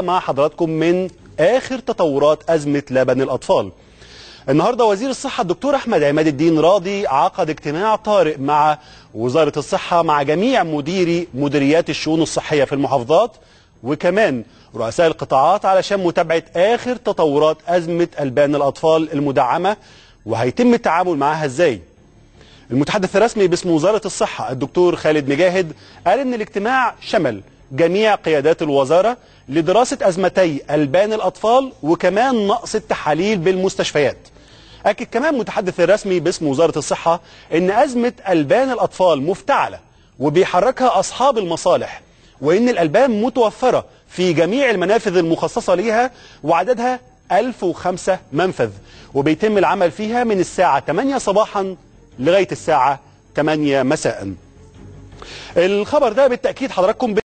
مع حضراتكم من آخر تطورات أزمة لبن الأطفال. النهاردة وزير الصحة الدكتور أحمد عماد الدين راضي عقد اجتماع طارئ مع وزارة الصحة مع جميع مديري مديريات الشؤون الصحية في المحافظات وكمان رؤساء القطاعات علشان متابعة آخر تطورات أزمة ألبان الأطفال المدعمة وهيتم التعامل معها إزاي؟ المتحدث الرسمي باسم وزارة الصحة الدكتور خالد مجاهد قال إن الاجتماع شمل جميع قيادات الوزارة لدراسة أزمتي ألبان الأطفال وكمان نقص التحاليل بالمستشفيات. أكد كمان متحدث الرسمي باسم وزارة الصحة أن أزمة ألبان الأطفال مفتعلة وبيحركها أصحاب المصالح وأن الألبان متوفرة في جميع المنافذ المخصصة ليها وعددها 1005 منفذ وبيتم العمل فيها من الساعة 8 صباحا لغاية الساعة 8 مساء. الخبر ده بالتأكيد حضراتكم